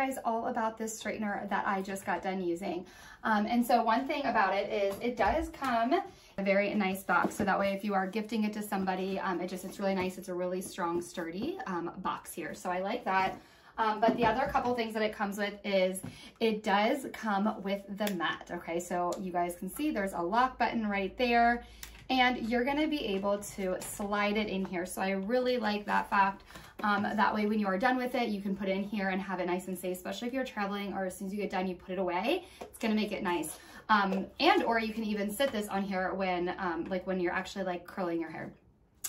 guys all about this straightener that I just got done using. Um, and so one thing about it is it does come a very nice box. So that way, if you are gifting it to somebody, um, it just, it's really nice. It's a really strong, sturdy um, box here. So I like that. Um, but the other couple things that it comes with is it does come with the mat. Okay, so you guys can see there's a lock button right there and you're gonna be able to slide it in here. So I really like that fact. Um, that way when you are done with it, you can put it in here and have it nice and safe, especially if you're traveling or as soon as you get done, you put it away. It's gonna make it nice. Um, and or you can even sit this on here when um, like when you're actually like curling your hair.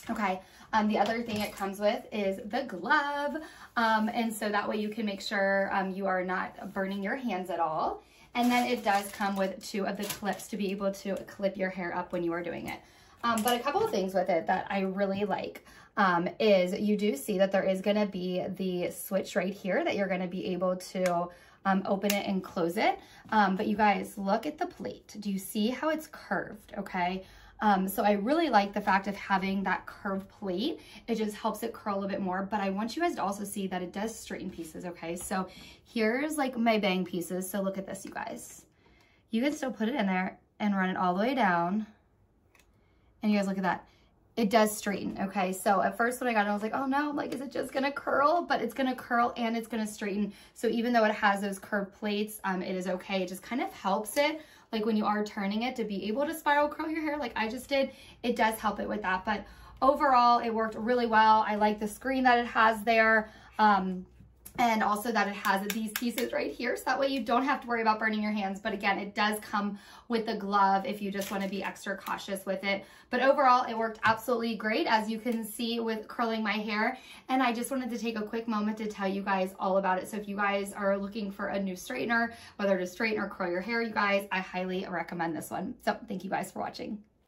Okay, um, the other thing it comes with is the glove. Um, and so that way you can make sure um, you are not burning your hands at all. And then it does come with two of the clips to be able to clip your hair up when you are doing it. Um, but a couple of things with it that I really like um, is you do see that there is gonna be the switch right here that you're gonna be able to um, open it and close it. Um, but you guys, look at the plate. Do you see how it's curved, okay? Um, so I really like the fact of having that curved plate. It just helps it curl a bit more, but I want you guys to also see that it does straighten pieces, okay? So here's like my bang pieces. So look at this, you guys. You can still put it in there and run it all the way down. And you guys look at that it does straighten, okay? So at first when I got it, I was like, oh no, like, is it just gonna curl? But it's gonna curl and it's gonna straighten. So even though it has those curved plates, um, it is okay. It just kind of helps it, like when you are turning it to be able to spiral curl your hair like I just did, it does help it with that. But overall, it worked really well. I like the screen that it has there. Um, and also that it has these pieces right here. So that way you don't have to worry about burning your hands. But again it does come with a glove if you just want to be extra cautious with it. But overall it worked absolutely great as you can see with curling my hair. And I just wanted to take a quick moment to tell you guys all about it. So if you guys are looking for a new straightener whether to straighten or curl your hair you guys I highly recommend this one. So thank you guys for watching